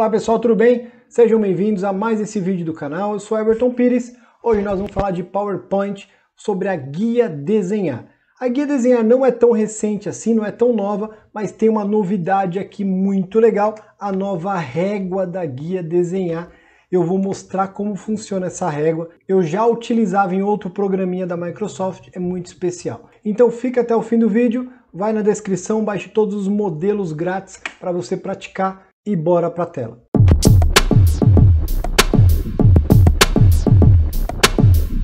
Olá pessoal, tudo bem? Sejam bem-vindos a mais esse vídeo do canal. Eu sou Everton Pires. Hoje nós vamos falar de PowerPoint sobre a guia desenhar. A guia desenhar não é tão recente assim, não é tão nova, mas tem uma novidade aqui muito legal, a nova régua da guia desenhar. Eu vou mostrar como funciona essa régua. Eu já utilizava em outro programinha da Microsoft, é muito especial. Então fica até o fim do vídeo, vai na descrição, baixe todos os modelos grátis para você praticar e bora para a tela.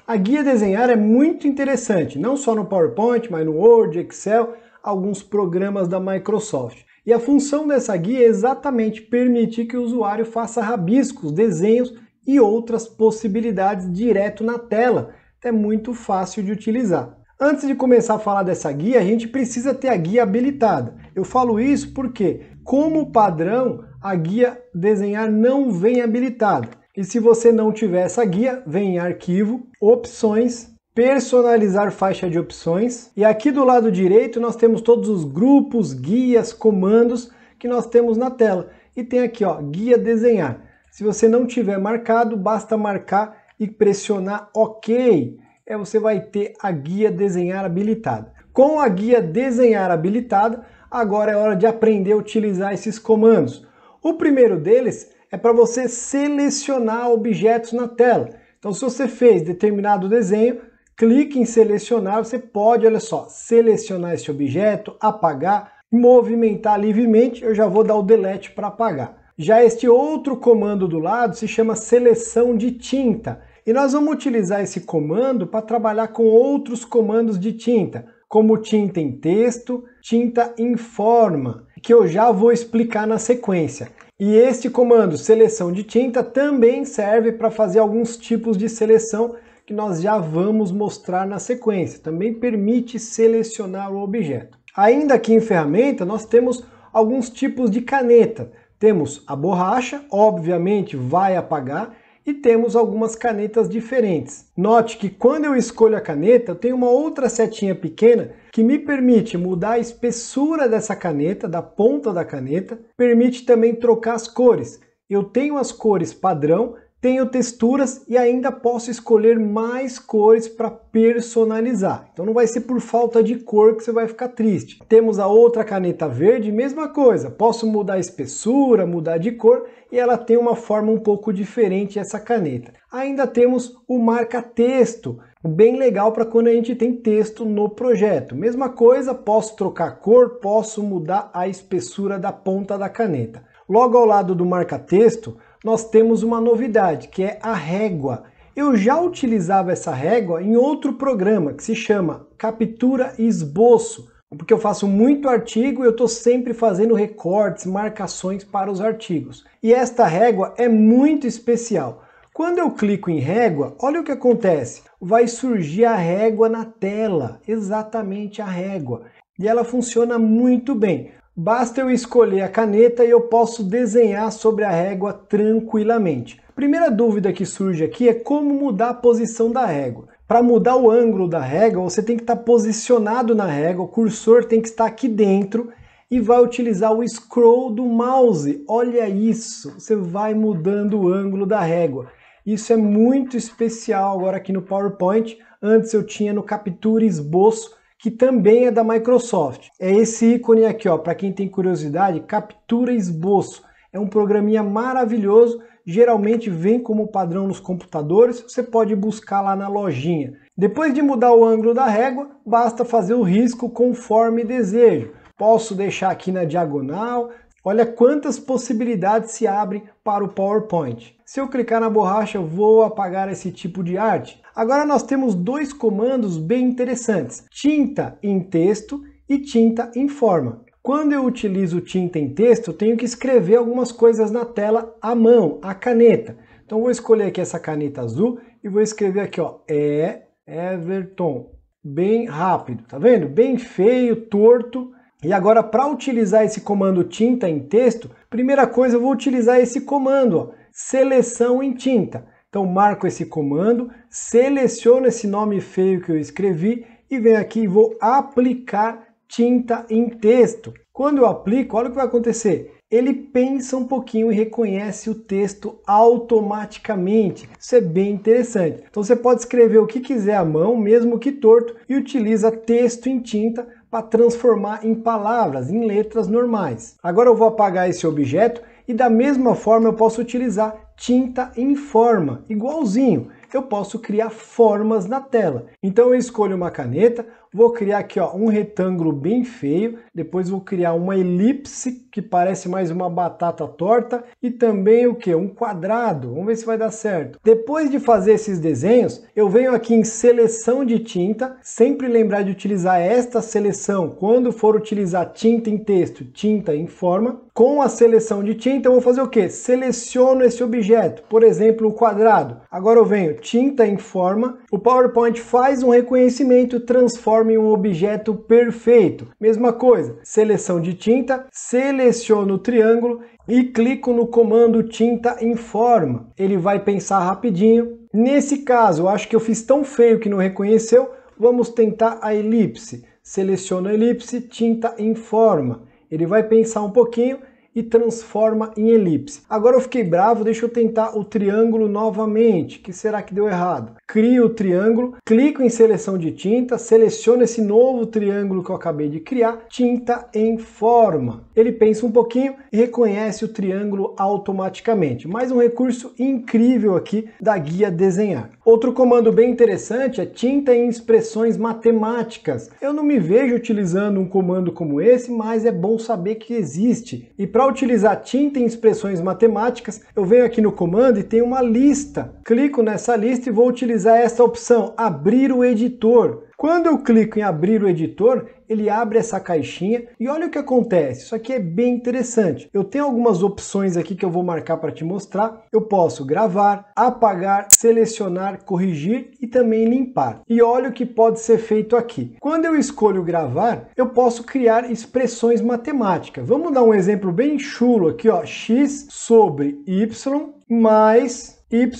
A guia desenhar é muito interessante, não só no PowerPoint, mas no Word, Excel, alguns programas da Microsoft. E a função dessa guia é exatamente permitir que o usuário faça rabiscos, desenhos e outras possibilidades direto na tela. É muito fácil de utilizar. Antes de começar a falar dessa guia, a gente precisa ter a guia habilitada. Eu falo isso porque, como padrão, a guia desenhar não vem habilitada. E se você não tiver essa guia, vem em arquivo, opções, personalizar faixa de opções. E aqui do lado direito nós temos todos os grupos, guias, comandos que nós temos na tela. E tem aqui, ó, guia desenhar. Se você não tiver marcado, basta marcar e pressionar OK é você vai ter a guia desenhar habilitada. Com a guia desenhar habilitada, agora é hora de aprender a utilizar esses comandos. O primeiro deles é para você selecionar objetos na tela. Então, se você fez determinado desenho, clique em selecionar, você pode, olha só, selecionar esse objeto, apagar, movimentar livremente, eu já vou dar o delete para apagar. Já este outro comando do lado se chama seleção de tinta. E nós vamos utilizar esse comando para trabalhar com outros comandos de tinta, como tinta em texto, tinta em forma, que eu já vou explicar na sequência. E este comando, seleção de tinta, também serve para fazer alguns tipos de seleção que nós já vamos mostrar na sequência. Também permite selecionar o objeto. Ainda aqui em ferramenta, nós temos alguns tipos de caneta. Temos a borracha, obviamente vai apagar, e temos algumas canetas diferentes. Note que quando eu escolho a caneta, eu tenho uma outra setinha pequena que me permite mudar a espessura dessa caneta, da ponta da caneta, permite também trocar as cores. Eu tenho as cores padrão, tenho texturas e ainda posso escolher mais cores para personalizar. Então não vai ser por falta de cor que você vai ficar triste. Temos a outra caneta verde, mesma coisa. Posso mudar a espessura, mudar de cor e ela tem uma forma um pouco diferente essa caneta. Ainda temos o marca-texto, bem legal para quando a gente tem texto no projeto. Mesma coisa, posso trocar cor, posso mudar a espessura da ponta da caneta. Logo ao lado do marca-texto, nós temos uma novidade, que é a régua. Eu já utilizava essa régua em outro programa que se chama Captura e Esboço, porque eu faço muito artigo e eu estou sempre fazendo recortes, marcações para os artigos. E esta régua é muito especial. Quando eu clico em régua, olha o que acontece. Vai surgir a régua na tela, exatamente a régua. E ela funciona muito bem. Basta eu escolher a caneta e eu posso desenhar sobre a régua tranquilamente. Primeira dúvida que surge aqui é como mudar a posição da régua. Para mudar o ângulo da régua, você tem que estar posicionado na régua, o cursor tem que estar aqui dentro e vai utilizar o scroll do mouse. Olha isso, você vai mudando o ângulo da régua. Isso é muito especial agora aqui no PowerPoint. Antes eu tinha no Captura Esboço, que também é da Microsoft. É esse ícone aqui, ó, para quem tem curiosidade, captura esboço. É um programinha maravilhoso, geralmente vem como padrão nos computadores, você pode buscar lá na lojinha. Depois de mudar o ângulo da régua, basta fazer o risco conforme desejo. Posso deixar aqui na diagonal, Olha quantas possibilidades se abrem para o PowerPoint. Se eu clicar na borracha, eu vou apagar esse tipo de arte. Agora nós temos dois comandos bem interessantes, tinta em texto e tinta em forma. Quando eu utilizo tinta em texto, eu tenho que escrever algumas coisas na tela à mão, a caneta. Então vou escolher aqui essa caneta azul e vou escrever aqui, ó, é Everton, bem rápido, tá vendo? Bem feio, torto, e agora, para utilizar esse comando tinta em texto, primeira coisa eu vou utilizar esse comando, ó, seleção em tinta. Então marco esse comando, seleciono esse nome feio que eu escrevi e venho aqui e vou aplicar tinta em texto. Quando eu aplico, olha o que vai acontecer. ele pensa um pouquinho e reconhece o texto automaticamente. Isso é bem interessante. Então você pode escrever o que quiser à mão, mesmo que torto, e utiliza texto em tinta para transformar em palavras, em letras normais. Agora eu vou apagar esse objeto e da mesma forma eu posso utilizar tinta em forma, igualzinho eu posso criar formas na tela. Então eu escolho uma caneta, vou criar aqui ó, um retângulo bem feio, depois vou criar uma elipse que parece mais uma batata torta e também o que? Um quadrado. Vamos ver se vai dar certo. Depois de fazer esses desenhos, eu venho aqui em seleção de tinta, sempre lembrar de utilizar esta seleção quando for utilizar tinta em texto, tinta em forma. Com a seleção de tinta eu vou fazer o que? Seleciono esse objeto, por exemplo, o quadrado. Agora eu venho tinta em forma, o PowerPoint faz um reconhecimento, transforma em um objeto perfeito. Mesma coisa, seleção de tinta, seleciono o triângulo e clico no comando tinta em forma. Ele vai pensar rapidinho. Nesse caso, eu acho que eu fiz tão feio que não reconheceu, vamos tentar a elipse. Seleciono a elipse, tinta em forma. Ele vai pensar um pouquinho e transforma em elipse. Agora eu fiquei bravo, deixa eu tentar o triângulo novamente. que será que deu errado? Crio o triângulo, clico em seleção de tinta, seleciono esse novo triângulo que eu acabei de criar, tinta em forma. Ele pensa um pouquinho e reconhece o triângulo automaticamente. Mais um recurso incrível aqui da guia Desenhar. Outro comando bem interessante é tinta em expressões matemáticas. Eu não me vejo utilizando um comando como esse, mas é bom saber que existe. E para utilizar tinta em expressões matemáticas, eu venho aqui no comando e tem uma lista. Clico nessa lista e vou utilizar essa opção, abrir o editor. Quando eu clico em abrir o editor, ele abre essa caixinha e olha o que acontece. Isso aqui é bem interessante. Eu tenho algumas opções aqui que eu vou marcar para te mostrar. Eu posso gravar, apagar, selecionar, corrigir e também limpar. E olha o que pode ser feito aqui. Quando eu escolho gravar, eu posso criar expressões matemáticas. Vamos dar um exemplo bem chulo aqui, ó, x sobre y mais y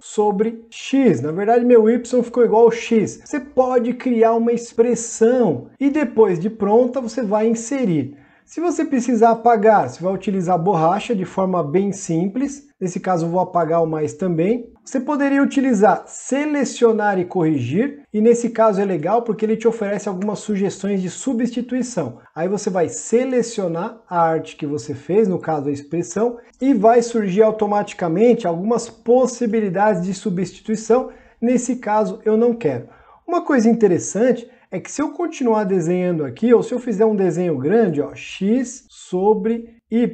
sobre x. Na verdade, meu y ficou igual ao x. Você pode criar uma expressão e depois de pronta você vai inserir. Se você precisar apagar, você vai utilizar borracha de forma bem simples. Nesse caso, vou apagar o mais também. Você poderia utilizar selecionar e corrigir, e nesse caso é legal porque ele te oferece algumas sugestões de substituição. Aí você vai selecionar a arte que você fez, no caso a expressão, e vai surgir automaticamente algumas possibilidades de substituição. Nesse caso, eu não quero. Uma coisa interessante é que se eu continuar desenhando aqui, ou se eu fizer um desenho grande, ó, x sobre y,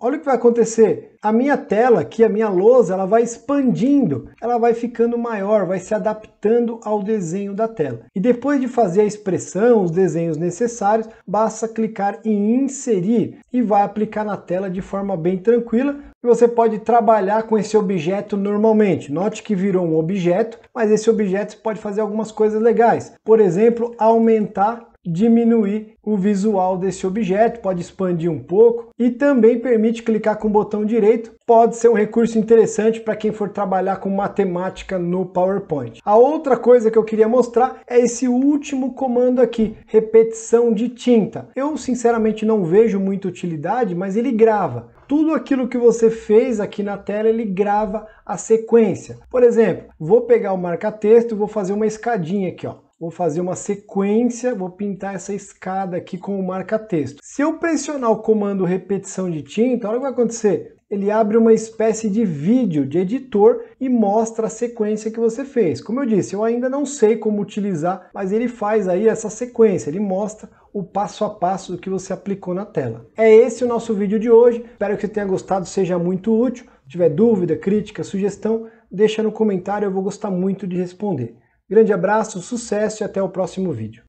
olha o que vai acontecer. A minha tela aqui, a minha lousa, ela vai expandindo, ela vai ficando maior, vai se adaptando ao desenho da tela. E depois de fazer a expressão, os desenhos necessários, basta clicar em inserir e vai aplicar na tela de forma bem tranquila, e você pode trabalhar com esse objeto normalmente. Note que virou um objeto, mas esse objeto pode fazer algumas coisas legais. Por exemplo, aumentar diminuir o visual desse objeto, pode expandir um pouco e também permite clicar com o botão direito. Pode ser um recurso interessante para quem for trabalhar com matemática no PowerPoint. A outra coisa que eu queria mostrar é esse último comando aqui, repetição de tinta. Eu sinceramente não vejo muita utilidade, mas ele grava tudo aquilo que você fez aqui na tela, ele grava a sequência. Por exemplo, vou pegar o marca-texto vou fazer uma escadinha aqui, ó. Vou fazer uma sequência, vou pintar essa escada aqui com o marca-texto. Se eu pressionar o comando repetição de tinta, olha o que vai acontecer. Ele abre uma espécie de vídeo de editor e mostra a sequência que você fez. Como eu disse, eu ainda não sei como utilizar, mas ele faz aí essa sequência, ele mostra o passo a passo do que você aplicou na tela. É esse o nosso vídeo de hoje. Espero que você tenha gostado, seja muito útil. Se tiver dúvida, crítica, sugestão, deixa no comentário, eu vou gostar muito de responder. Grande abraço, sucesso e até o próximo vídeo.